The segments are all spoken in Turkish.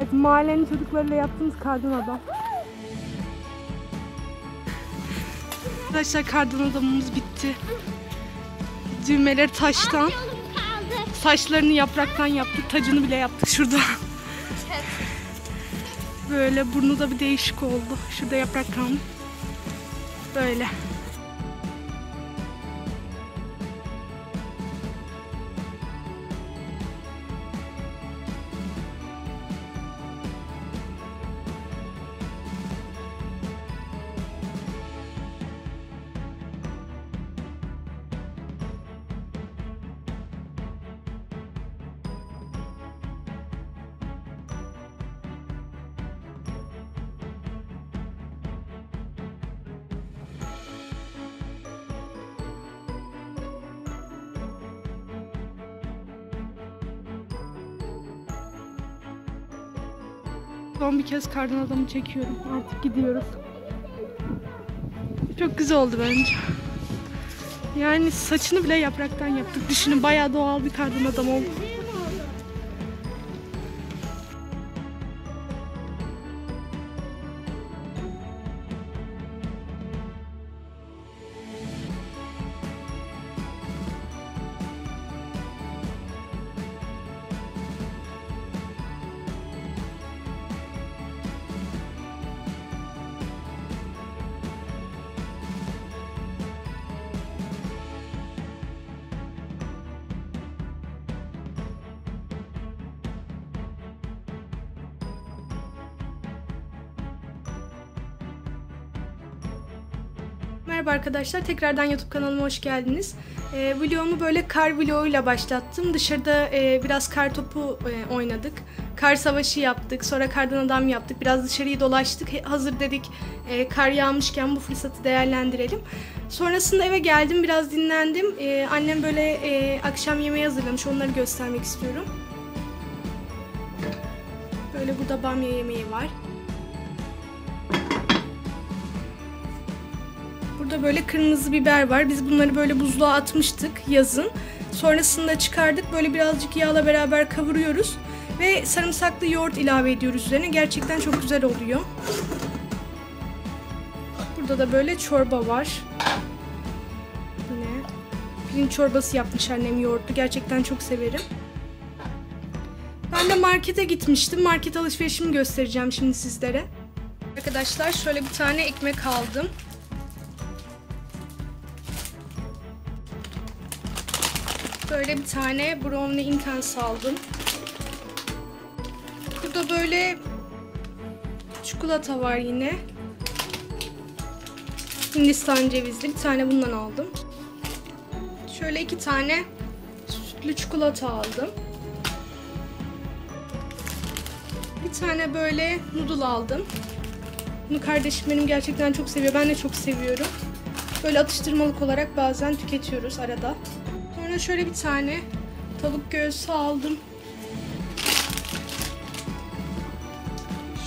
Evet, mahallenin çocuklarıyla yaptığımız kardan adam. Arkadaşlar kardan adamımız bitti. Düğmeleri taştan, saçlarını yapraktan yaptık, tacını bile yaptık şurada. Böyle burnu da bir değişik oldu. Şurada yaprak kalmış. Böyle. Son bir kez kardan adamı çekiyorum. Artık gidiyoruz. Çok güzel oldu bence. Yani saçını bile yapraktan yaptık. Düşünün bayağı doğal bir kardan adam oldu. Merhaba arkadaşlar, tekrardan YouTube kanalıma hoş geldiniz. Ee, vlogumu böyle kar vloguyla başlattım. Dışarıda e, biraz kar topu e, oynadık. Kar savaşı yaptık, sonra kardan adam yaptık. Biraz dışarıyı dolaştık. Hazır dedik e, kar yağmışken bu fırsatı değerlendirelim. Sonrasında eve geldim, biraz dinlendim. E, annem böyle e, akşam yemeği hazırlamış, onları göstermek istiyorum. Böyle burada bamya yemeği var. Burada böyle kırmızı biber var. Biz bunları böyle buzluğa atmıştık yazın. Sonrasında çıkardık. Böyle birazcık yağla beraber kavuruyoruz. Ve sarımsaklı yoğurt ilave ediyoruz üzerine. Gerçekten çok güzel oluyor. Burada da böyle çorba var. Yine pirinç çorbası yapmış annem yoğurtlu. Gerçekten çok severim. Ben de markete gitmiştim. Market alışverişimi göstereceğim şimdi sizlere. Arkadaşlar şöyle bir tane ekmek aldım. Böyle bir tane brownie intense aldım. Burada böyle çikolata var yine. Hindistan cevizli bir tane bundan aldım. Şöyle iki tane sütlü çikolata aldım. Bir tane böyle noodle aldım. Bunu kardeşim benim gerçekten çok seviyor. Ben de çok seviyorum. Böyle atıştırmalık olarak bazen tüketiyoruz arada. Sonra şöyle bir tane tavuk göğsü aldım.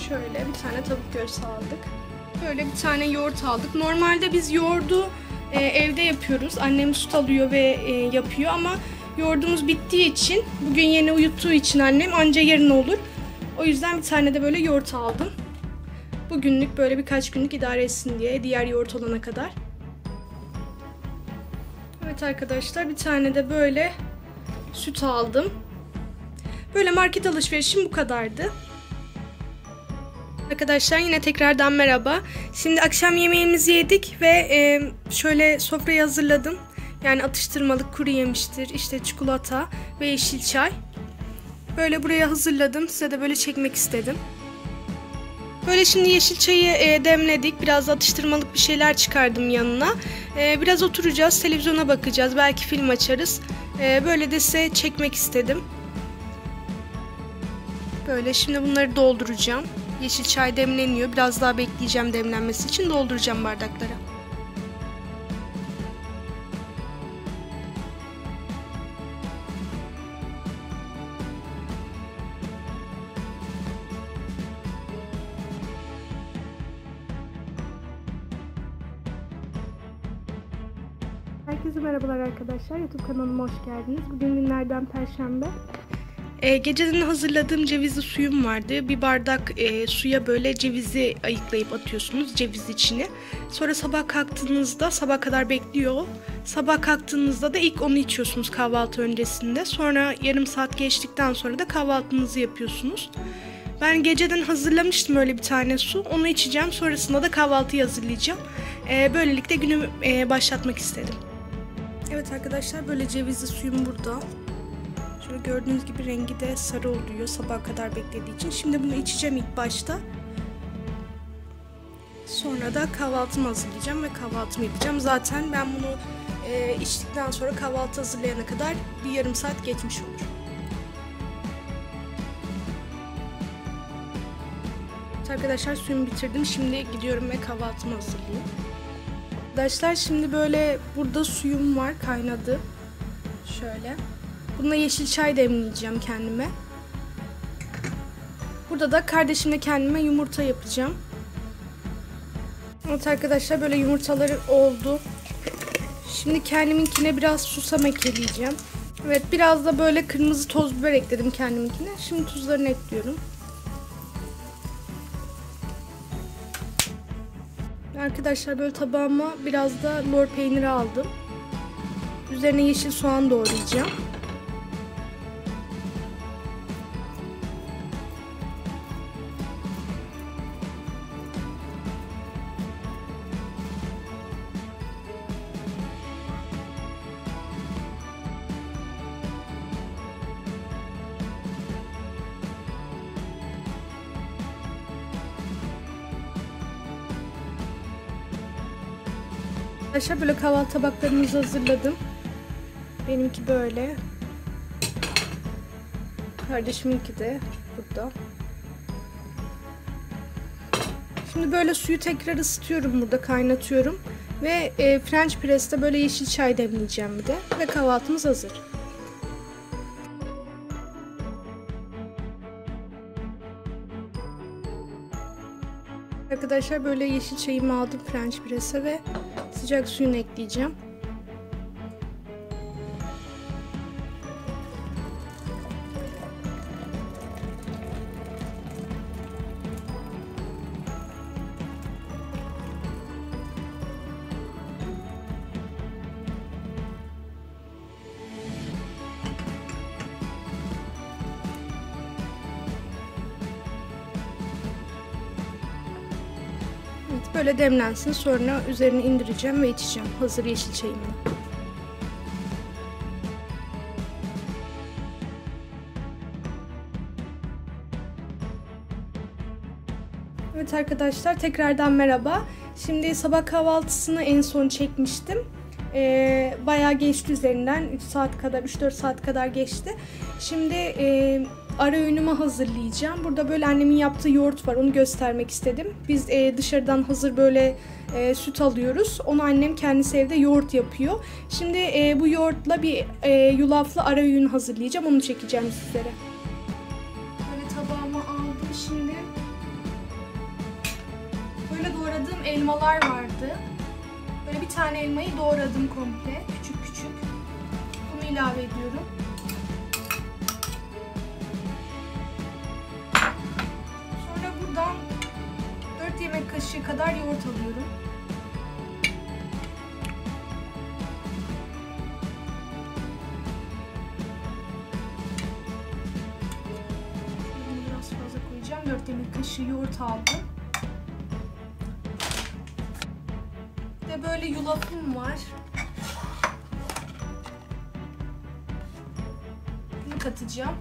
Şöyle bir tane tavuk göğsü aldık. Böyle bir tane yoğurt aldık. Normalde biz yoğurdu e, evde yapıyoruz. Annem süt alıyor ve e, yapıyor ama yoğurdumuz bittiği için bugün yeni uyuttuğu için annem anca yarın olur. O yüzden bir tane de böyle yoğurt aldım. Bugünlük böyle birkaç günlük idare etsin diye diğer yoğurt olana kadar. Evet arkadaşlar bir tane de böyle süt aldım. Böyle market alışverişim bu kadardı. Arkadaşlar yine tekrardan merhaba. Şimdi akşam yemeğimizi yedik ve e, şöyle sofrayı hazırladım. Yani atıştırmalık kuru yemiştir, işte çikolata ve yeşil çay. Böyle buraya hazırladım. Size de böyle çekmek istedim. Böyle şimdi yeşil çayı e, demledik. Biraz atıştırmalık bir şeyler çıkardım yanına. E, biraz oturacağız, televizyona bakacağız. Belki film açarız. E, böyle de size çekmek istedim. Böyle şimdi bunları dolduracağım. Yeşil çay demleniyor. Biraz daha bekleyeceğim demlenmesi için dolduracağım bardaklara. Herkese merhabalar arkadaşlar. YouTube kanalıma hoş geldiniz. Bugün günlerden Perşembe. E, geceden hazırladığım cevizli suyum vardı. Bir bardak e, suya böyle cevizi ayıklayıp atıyorsunuz ceviz içine. Sonra sabah kalktığınızda sabah kadar bekliyor. Sabah kalktığınızda da ilk onu içiyorsunuz kahvaltı öncesinde. Sonra yarım saat geçtikten sonra da kahvaltınızı yapıyorsunuz. Ben geceden hazırlamıştım öyle bir tane su. Onu içeceğim. Sonrasında da kahvaltıyı hazırlayacağım. E, böylelikle günümü e, başlatmak istedim. Evet arkadaşlar böyle cevizli suyum burada. Şöyle gördüğünüz gibi rengi de sarı oluyor sabah kadar beklediği için. Şimdi bunu içeceğim ilk başta. Sonra da kahvaltımı hazırlayacağım ve kahvaltımı yapacağım. Zaten ben bunu e, içtikten sonra kahvaltı hazırlayana kadar bir yarım saat geçmiş olur. Evet arkadaşlar suyumu bitirdim. Şimdi gidiyorum ve kahvaltımı hazırlayayım. Arkadaşlar şimdi böyle burada suyum var kaynadı. Şöyle. Bununla yeşil çay demleyeceğim kendime. Burada da kardeşimle kendime yumurta yapacağım. Evet arkadaşlar böyle yumurtaları oldu. Şimdi kendiminkine biraz susam ekleyeceğim. Evet biraz da böyle kırmızı toz biber ekledim kendiminkine. Şimdi tuzlarını ekliyorum. Arkadaşlar böyle tabağıma biraz da lor peyniri aldım. Üzerine yeşil soğan doğrayacağım. Arkadaşlar böyle kahvaltı tabaklarımızı hazırladım. Benimki böyle. Kardeşiminki de burada. Şimdi böyle suyu tekrar ısıtıyorum burada kaynatıyorum. Ve e, French press'te böyle yeşil çay demleyeceğim bir de. Ve kahvaltımız hazır. Arkadaşlar böyle yeşil çayımı aldım French press'e ve sıcak suyunu ekleyeceğim. Böyle demlensin. Sonra üzerine indireceğim ve içeceğim. Hazır yeşil çayımı. Evet arkadaşlar tekrardan merhaba. Şimdi sabah kahvaltısını en son çekmiştim. Ee, bayağı geçti üzerinden 3 saat kadar 3-4 saat kadar geçti. Şimdi e, ara öğünümü hazırlayacağım. Burada böyle annemin yaptığı yoğurt var onu göstermek istedim. Biz e, dışarıdan hazır böyle e, süt alıyoruz. Onu annem kendisi evde yoğurt yapıyor. Şimdi e, bu yoğurtla bir e, yulaflı ara öğün hazırlayacağım. Onu çekeceğim sizlere. Böyle tabağıma aldım şimdi. Böyle doğradığım elmalar vardı. Böyle bir tane elmayı doğradım komple. Küçük küçük. Bunu ilave ediyorum. Kadar yoğurt alıyorum. Biraz fazla koyacağım. 4 yemek kaşığı yoğurt aldım. Ve böyle yulafım var. Bunu katacağım.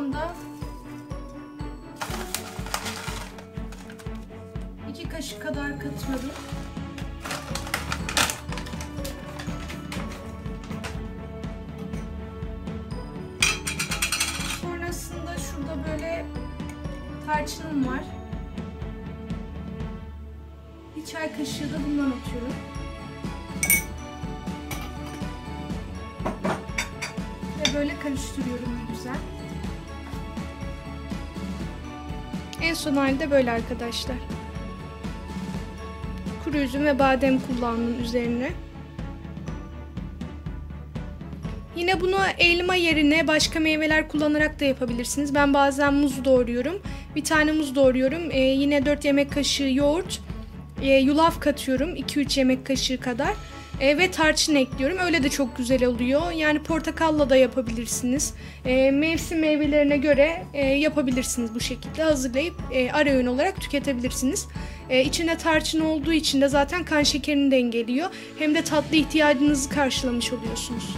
Bundan da iki kaşık kadar katıyorum. Sonrasında şurada böyle tarçınım var. Bir çay kaşığı da bundan atıyorum. Ve böyle karıştırıyorum güzel. En son halde böyle arkadaşlar. Kuru üzüm ve badem kullandım üzerine. Yine bunu elma yerine başka meyveler kullanarak da yapabilirsiniz. Ben bazen muz doğruyorum. Bir tane muz doğruyorum. Ee, yine 4 yemek kaşığı yoğurt, e, yulaf katıyorum 2-3 yemek kaşığı kadar. E, ve tarçın ekliyorum. Öyle de çok güzel oluyor. Yani portakalla da yapabilirsiniz. E, mevsim meyvelerine göre e, yapabilirsiniz bu şekilde. Hazırlayıp e, ara öğün olarak tüketebilirsiniz. E, içinde tarçın olduğu için de zaten kan şekerini dengeliyor. Hem de tatlı ihtiyacınızı karşılamış oluyorsunuz.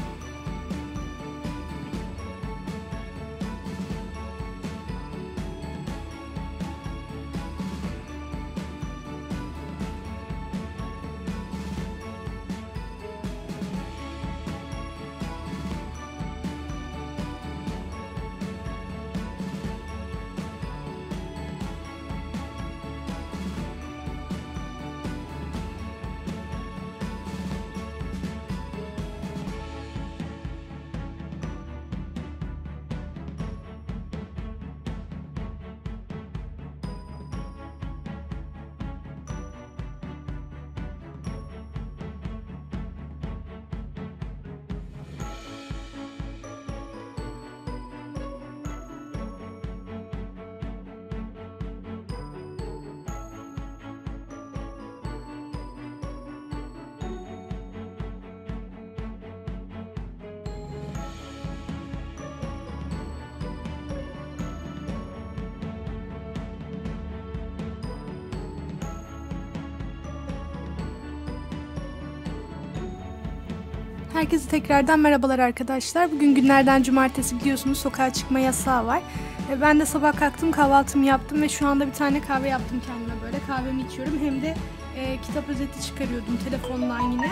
Herkese tekrardan merhabalar arkadaşlar. Bugün günlerden cumartesi biliyorsunuz sokağa çıkma yasağı var. E, ben de sabah kalktım kahvaltımı yaptım ve şu anda bir tane kahve yaptım kendime böyle. Kahvemi içiyorum hem de e, kitap özeti çıkarıyordum telefonla yine.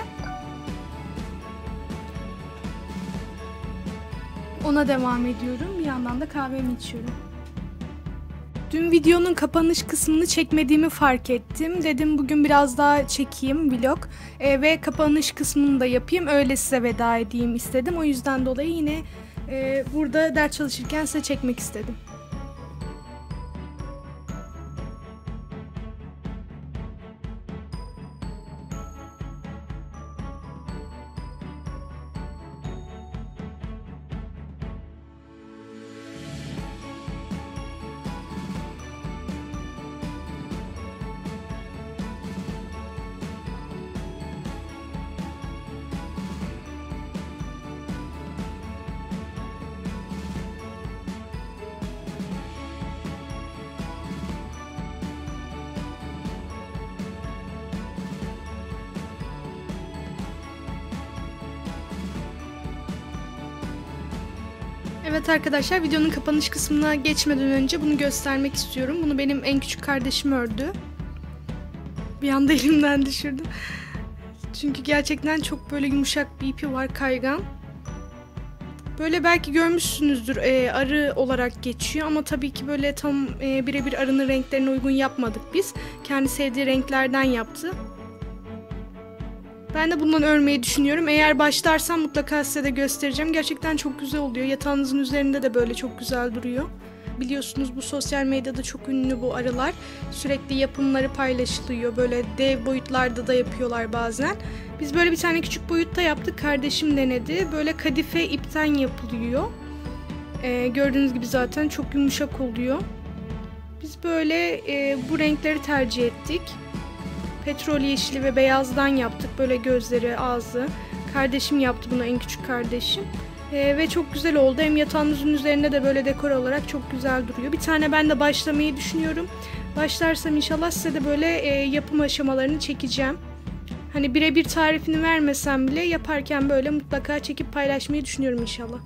Ona devam ediyorum. Bir yandan da kahvemi içiyorum. Dün videonun kapanış kısmını çekmediğimi fark ettim. Dedim bugün biraz daha çekeyim vlog e, ve kapanış kısmını da yapayım. Öyle size veda edeyim istedim. O yüzden dolayı yine e, burada ders çalışırken size çekmek istedim. Evet arkadaşlar videonun kapanış kısmına geçmeden önce bunu göstermek istiyorum. Bunu benim en küçük kardeşim ördü. Bir anda elimden düşürdüm. Çünkü gerçekten çok böyle yumuşak bir ipi var kaygan. Böyle belki görmüşsünüzdür e, arı olarak geçiyor ama tabii ki böyle tam e, birebir arının renklerine uygun yapmadık biz. Kendi sevdiği renklerden yaptı. Ben de bundan örmeyi düşünüyorum. Eğer başlarsam mutlaka size de göstereceğim. Gerçekten çok güzel oluyor. Yatağınızın üzerinde de böyle çok güzel duruyor. Biliyorsunuz bu sosyal medyada çok ünlü bu arılar. Sürekli yapımları paylaşılıyor. Böyle dev boyutlarda da yapıyorlar bazen. Biz böyle bir tane küçük boyutta yaptık. Kardeşim denedi. Böyle kadife ipten yapılıyor. Ee, gördüğünüz gibi zaten çok yumuşak oluyor. Biz böyle e, bu renkleri tercih ettik. Petrol yeşili ve beyazdan yaptık. Böyle gözleri, ağzı. Kardeşim yaptı bunu en küçük kardeşim. Ee, ve çok güzel oldu. Hem yatağımızın üzerinde de böyle dekor olarak çok güzel duruyor. Bir tane ben de başlamayı düşünüyorum. Başlarsam inşallah size de böyle e, yapım aşamalarını çekeceğim. Hani birebir tarifini vermesem bile yaparken böyle mutlaka çekip paylaşmayı düşünüyorum inşallah.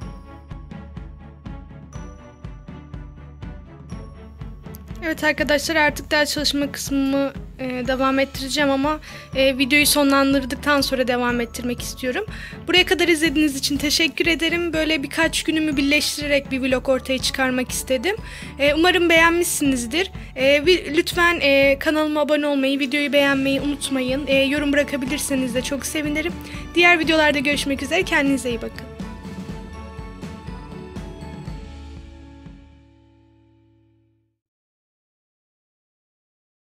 Evet arkadaşlar artık ders çalışma kısmımı e, devam ettireceğim ama e, videoyu sonlandırdıktan sonra devam ettirmek istiyorum. Buraya kadar izlediğiniz için teşekkür ederim. Böyle birkaç günümü birleştirerek bir vlog ortaya çıkarmak istedim. E, umarım beğenmişsinizdir. E, lütfen e, kanalıma abone olmayı, videoyu beğenmeyi unutmayın. E, yorum bırakabilirseniz de çok sevinirim. Diğer videolarda görüşmek üzere. Kendinize iyi bakın.